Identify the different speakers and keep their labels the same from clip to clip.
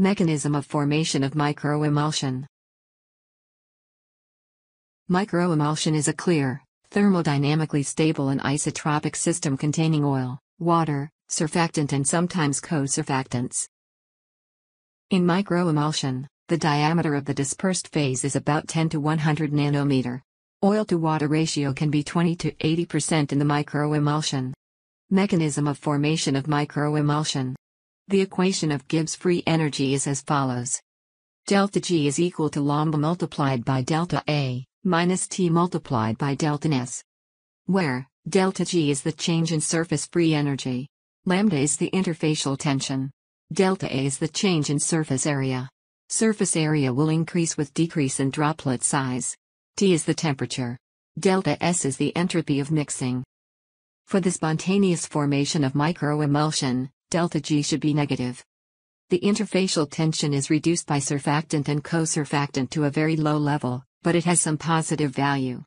Speaker 1: Mechanism of formation of microemulsion. Microemulsion is a clear, thermodynamically stable and isotropic system containing oil, water, surfactant and sometimes co-surfactants. In microemulsion, the diameter of the dispersed phase is about 10 to 100 nanometer. Oil to water ratio can be 20 to 80% in the microemulsion. Mechanism of formation of microemulsion. The equation of Gibbs free energy is as follows. Delta G is equal to lambda multiplied by delta A minus T multiplied by delta S. Where delta G is the change in surface free energy. Lambda is the interfacial tension. Delta A is the change in surface area. Surface area will increase with decrease in droplet size. T is the temperature. Delta S is the entropy of mixing. For the spontaneous formation of microemulsion, delta G should be negative. The interfacial tension is reduced by surfactant and co-surfactant to a very low level, but it has some positive value.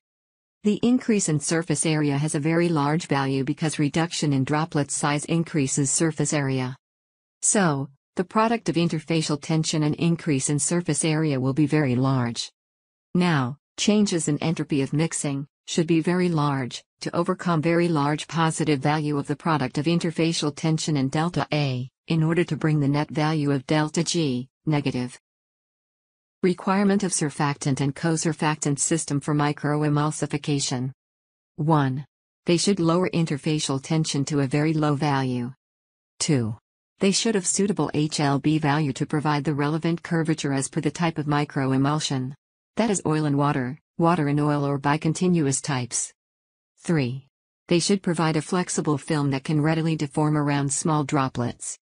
Speaker 1: The increase in surface area has a very large value because reduction in droplet size increases surface area. So, the product of interfacial tension and increase in surface area will be very large. Now, changes in entropy of mixing should be very large to overcome very large positive value of the product of interfacial tension and delta A in order to bring the net value of delta G negative. Requirement of surfactant and co-surfactant system for microemulsification. 1. They should lower interfacial tension to a very low value. 2. They should have suitable HLB value to provide the relevant curvature as per the type of microemulsion. That is oil and water, water and oil or bicontinuous types. 3. They should provide a flexible film that can readily deform around small droplets.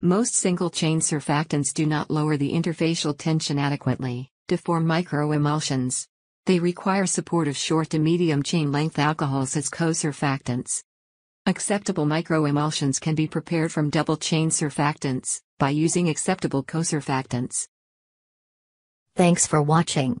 Speaker 1: Most single-chain surfactants do not lower the interfacial tension adequately to form microemulsions. They require support of short to medium chain length alcohols as co-surfactants. Acceptable microemulsions can be prepared from double-chain surfactants by using acceptable co-surfactants.
Speaker 2: Thanks for watching.